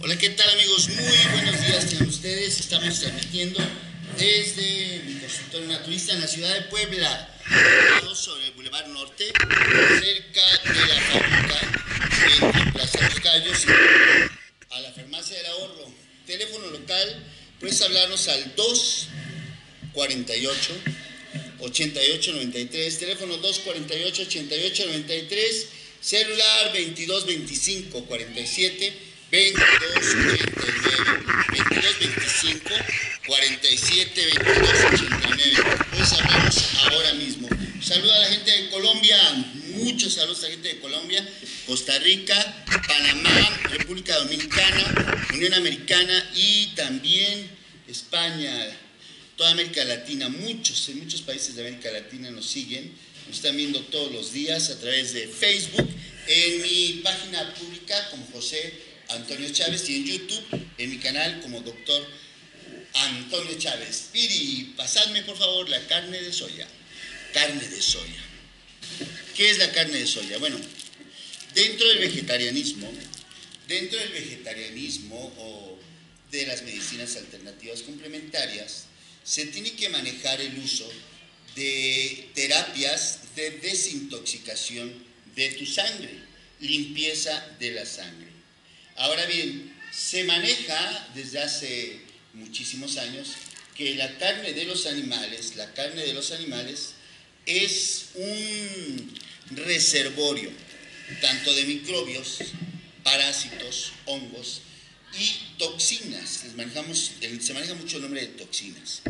Hola, ¿qué tal amigos? Muy buenos días a ustedes. Estamos transmitiendo desde mi consultorio naturista en la ciudad de Puebla, sobre el Boulevard Norte, cerca de la fábrica en Plaza Los Gallos, a la farmacia del ahorro. Teléfono local, puedes hablarnos al 248 8893, teléfono 248 8893, celular 2225 47 2289 2225 47 2289 pues hablamos ahora mismo. Saludo a la gente de Colombia. Muchos saludos a la gente de Colombia Costa Rica Panamá República Dominicana Unión Americana y también España. Toda América Latina. Muchos en muchos países de América Latina nos siguen nos están viendo todos los días a través de Facebook en mi página pública como José Antonio Chávez y en YouTube, en mi canal como doctor Antonio Chávez. Piri, pasadme por favor la carne de soya. Carne de soya. ¿Qué es la carne de soya? Bueno, dentro del vegetarianismo, dentro del vegetarianismo o de las medicinas alternativas complementarias, se tiene que manejar el uso de terapias de desintoxicación de tu sangre, limpieza de la sangre. Ahora bien, se maneja desde hace muchísimos años que la carne de los animales, la carne de los animales es un reservorio tanto de microbios, parásitos, hongos y toxinas. se maneja mucho el nombre de toxinas.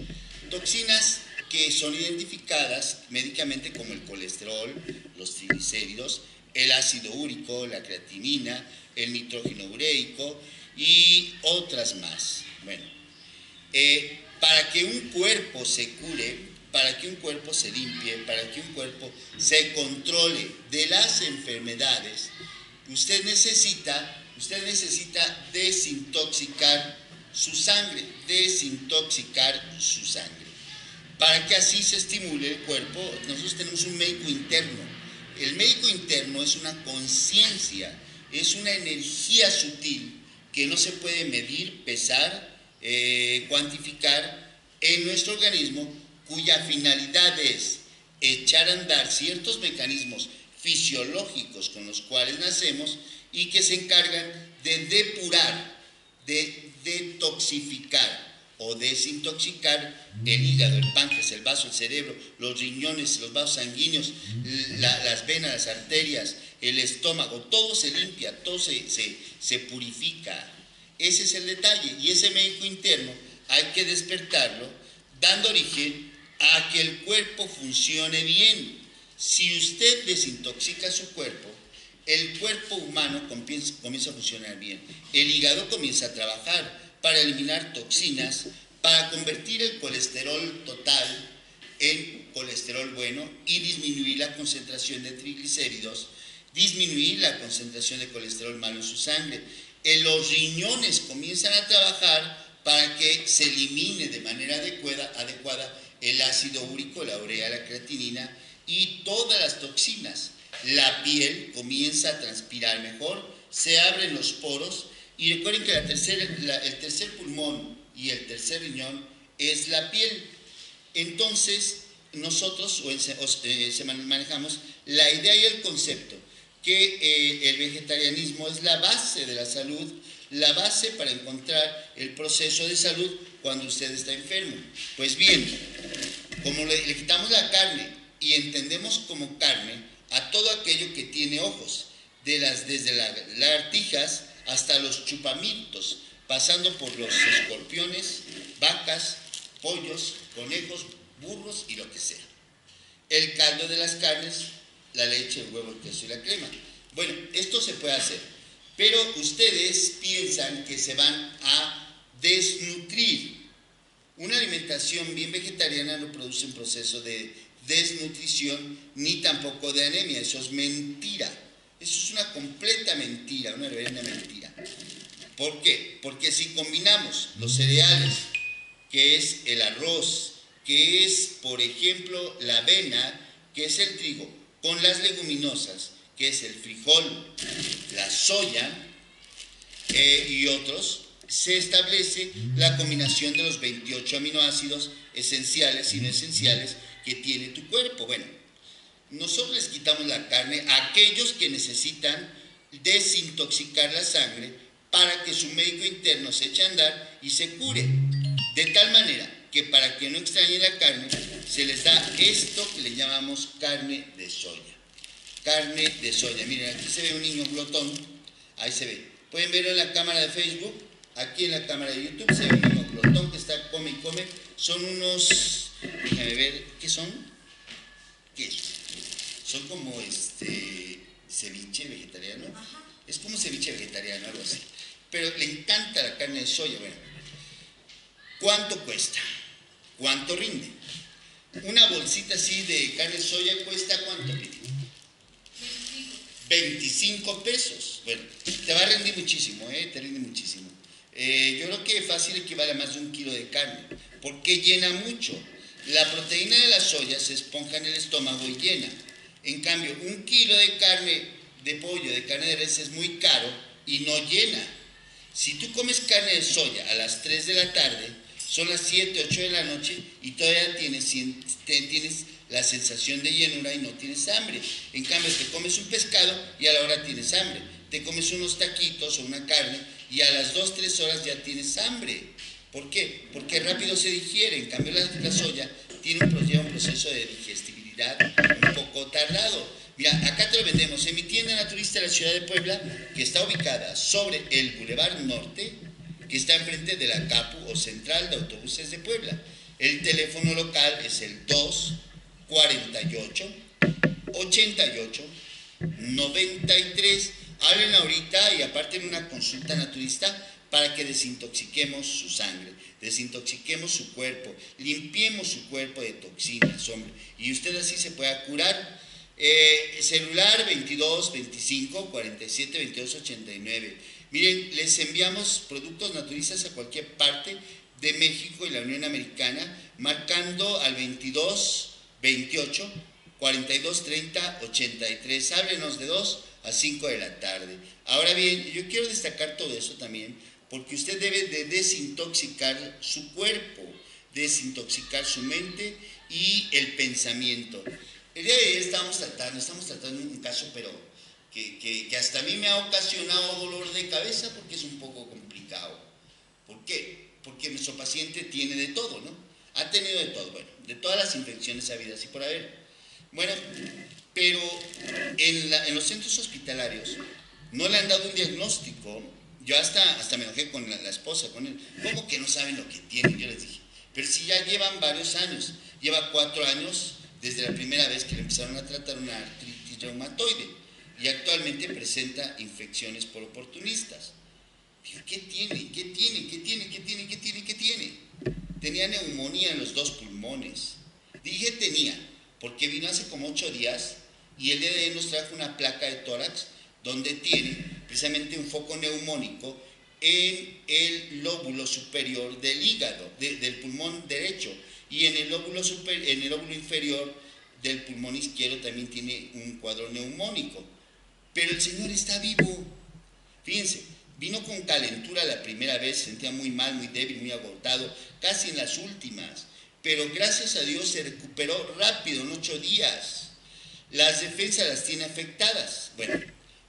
Toxinas que son identificadas médicamente como el colesterol, los triglicéridos, el ácido úrico, la creatinina, el nitrógeno ureico y otras más. Bueno, eh, para que un cuerpo se cure, para que un cuerpo se limpie, para que un cuerpo se controle de las enfermedades, usted necesita, usted necesita desintoxicar su sangre, desintoxicar su sangre. Para que así se estimule el cuerpo, nosotros tenemos un médico interno. El médico interno es una conciencia es una energía sutil que no se puede medir, pesar, eh, cuantificar en nuestro organismo, cuya finalidad es echar a andar ciertos mecanismos fisiológicos con los cuales nacemos y que se encargan de depurar, de detoxificar o desintoxicar el hígado, el páncreas, el vaso, el cerebro, los riñones, los vasos sanguíneos, las venas, las arterias, el estómago, todo se limpia, todo se, se, purifica. Ese es el detalle. Y ese médico interno hay que despertarlo, dando origen a que el cuerpo funcione bien. Si usted desintoxica su cuerpo, el cuerpo humano comienza a funcionar bien. El hígado comienza a trabajar para eliminar toxinas, para convertir el colesterol total en colesterol bueno y disminuir la concentración de triglicéridos, disminuir la concentración de colesterol malo en su sangre. En los riñones comienzan a trabajar para que se elimine de manera adecuada, adecuada el ácido úrico, la urea, la creatinina y todas las toxinas. La piel comienza a transpirar mejor, se abren los poros y recuerden que el tercer pulmón y el tercer riñón es la piel. Entonces, nosotros o, eh, manejamos la idea y el concepto que eh, el vegetarianismo es la base de la salud, la base para encontrar el proceso de salud cuando usted está enfermo. Pues bien, como le, quitamos la carne y entendemos como carne a todo aquello que tiene ojos, de las, desde las lagartijas hasta los chupamitos, pasando por los escorpiones, vacas, pollos, conejos, burros y lo que sea. El caldo de las carnes, la leche, el huevo, el queso y la crema. Bueno, esto se puede hacer, pero ustedes piensan que se van a desnutrir. Una alimentación bien vegetariana no produce un proceso de desnutrición ni tampoco de anemia, eso es mentira. Eso es una completa mentira, una reverenda mentira. ¿Por qué? Porque si combinamos los cereales, que es el arroz, que es, por ejemplo, la avena, que es el trigo, con las leguminosas, que es el frijol, la soya, eh, y otros, se establece la combinación de los 28 aminoácidos esenciales y no esenciales que tiene tu cuerpo. Bueno, nosotros les quitamos la carne a aquellos que necesitan desintoxicar la sangre para que su médico interno se eche a andar y se cure. De tal manera que para que no extrañe la carne, se les da esto que le llamamos carne de soya. Carne de soya. Miren, aquí se ve un niño glotón. Ahí se ve. Pueden verlo en la cámara de Facebook. Aquí en la cámara de YouTube se ve un niño glotón que está come y come. Son unos. Déjame ver. ¿Qué son? ¿Qué? Son como este. ceviche vegetariano. Es como ceviche vegetariano, algo así. Pero le encanta la carne de soya. Bueno, ¿cuánto cuesta? ¿Cuánto rinde? Una bolsita así de carne de soya cuesta cuánto, 25 pesos. Bueno, te va a rendir muchísimo, ¿eh? Te rinde muchísimo. Eh, yo creo que fácil equivale a más de un kilo de carne, porque llena mucho. La proteína de la soya se esponja en el estómago y llena. En cambio, un kilo de carne de pollo, de carne de res es muy caro y no llena. Si tú comes carne de soya a las 3 de la tarde, son las 7, 8 de la noche y todavía tienes, tienes la sensación de llenura y no tienes hambre. En cambio, te comes un pescado y a la hora tienes hambre. Te comes unos taquitos o una carne y a las 2, 3 horas ya tienes hambre. ¿Por qué? Porque rápido se digiere. En cambio, la, soya tiene un, un proceso de digestibilidad un poco tardado. Mira, acá te lo vendemos en mi tienda naturista de la ciudad de Puebla, que está ubicada sobre el Boulevard Norte, que está enfrente de la CAPU o Central de Autobuses de Puebla. El teléfono local es el 248 88 93. Hablen ahorita y aparten una consulta naturista para que desintoxiquemos su sangre, desintoxiquemos su cuerpo, limpiemos su cuerpo de toxinas, hombre, y usted así se pueda curar. Eh, celular 22 25 47 22 89 Miren, les enviamos productos naturistas a cualquier parte de México y la Unión Americana, marcando al 22 28 42 30 83. Háblenos de 2 a 5 de la tarde. Ahora bien, yo quiero destacar todo eso también, porque usted debe de desintoxicar su cuerpo, desintoxicar su mente y el pensamiento. El día de hoy estamos tratando, estamos tratando un caso, pero que, hasta a mí me ha ocasionado dolor de cabeza porque es un poco complicado. ¿Por qué? Porque nuestro paciente tiene de todo, ¿no? Ha tenido de todo, bueno, de todas las infecciones habidas y por haber. Bueno, pero en, los centros hospitalarios no le han dado un diagnóstico. Yo hasta, hasta me enojé con la, esposa, con él. ¿Cómo que no saben lo que tienen? Yo les dije. Pero si ya llevan varios años, lleva cuatro años desde la primera vez que le empezaron a tratar una artritis reumatoide y actualmente presenta infecciones por oportunistas. ¿qué tiene? ¿Qué tiene? ¿Qué tiene? ¿Qué tiene? ¿Qué tiene? ¿Qué tiene? Tenía neumonía en los dos pulmones. Dije tenía, porque vino hace como ocho días y el día de hoy nos trajo una placa de tórax donde tiene precisamente un foco neumónico en el lóbulo superior del hígado, del pulmón derecho, y en el, lóbulo en el lóbulo inferior del pulmón izquierdo también tiene un cuadro neumónico. Pero el Señor está vivo. Fíjense, vino con calentura la primera vez, sentía muy mal, muy débil, muy agotado, casi en las últimas. Pero gracias a Dios se recuperó rápido, en ocho días. Las defensas las tiene afectadas. Bueno,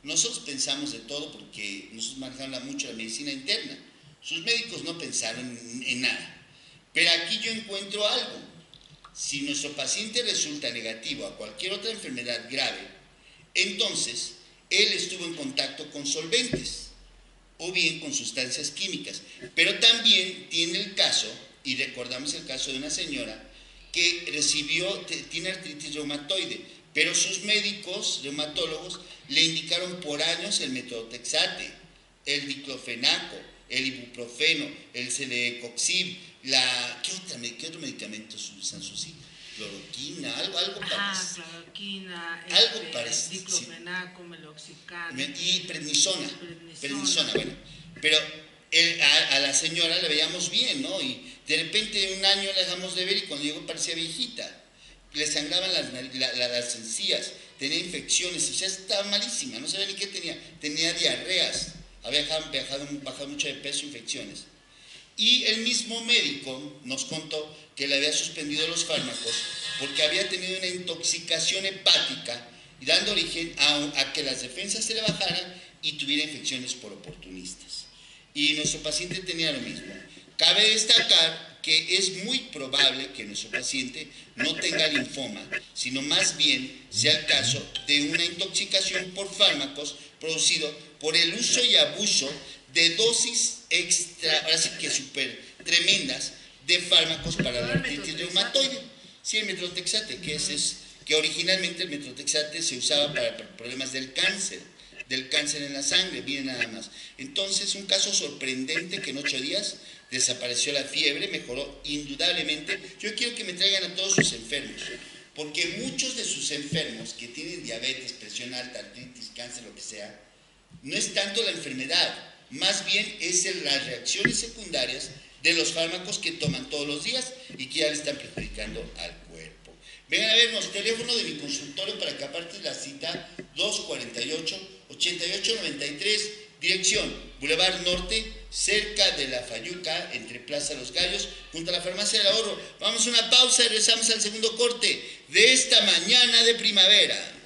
nosotros pensamos de todo porque nosotros manejamos mucho la medicina interna. Sus médicos no pensaron en nada. Pero aquí yo encuentro algo. Si nuestro paciente resulta negativo a cualquier otra enfermedad grave, entonces él estuvo en contacto con solventes o bien con sustancias químicas. Pero también tiene el caso, y recordamos el caso de una señora que recibió, tiene artritis reumatoide, pero sus médicos reumatólogos le indicaron por años el metotrexate, el diclofenaco, el ibuprofeno, el celecoxib, la, ¿qué, otro medicamento usan sus hijos? cloroquina, algo, algo parecido. cloroquina, algo este, parecido. Diclofenaco. Y prednisona, prednisona, bueno. Pero a, la señora le veíamos bien, ¿no? Y de repente un año la dejamos de ver y cuando llegó parecía viejita. Le sangraban las, las encías, tenía infecciones y ya estaba malísima, no sabía ni qué tenía. Tenía diarreas. Había bajado, bajado mucho de peso, infecciones. Y el mismo médico nos contó que le había suspendido los fármacos porque había tenido una intoxicación hepática dando origen a, que las defensas se le bajaran y tuviera infecciones por oportunistas. Y nuestro paciente tenía lo mismo. Cabe destacar que es muy probable que nuestro paciente no tenga linfoma, sino más bien sea el caso de una intoxicación por fármacos producido por el uso y abuso de dosis extra, ahora sí que súper tremendas, de fármacos para la artritis reumatoide. Sí, el metrotexate, que es, es que originalmente el metrotexate se usaba para problemas del cáncer, del cáncer en la sangre, viene nada más. Entonces, un caso sorprendente que en ocho días desapareció la fiebre, mejoró indudablemente. Yo quiero que me traigan a todos sus enfermos, porque muchos de sus enfermos que tienen diabetes, presión alta, artritis, cáncer, lo que sea, no es tanto la enfermedad, más bien es las reacciones secundarias de los fármacos que toman todos los días y que ya le están perjudicando al cuerpo. Vengan a vernos, teléfono de mi consultorio para que aparte la cita 248-8893, dirección Boulevard Norte, cerca de la Fayuca, entre Plaza Los Gallos, junto a la Farmacia del Ahorro. Vamos a una pausa y regresamos al segundo corte de esta mañana de primavera.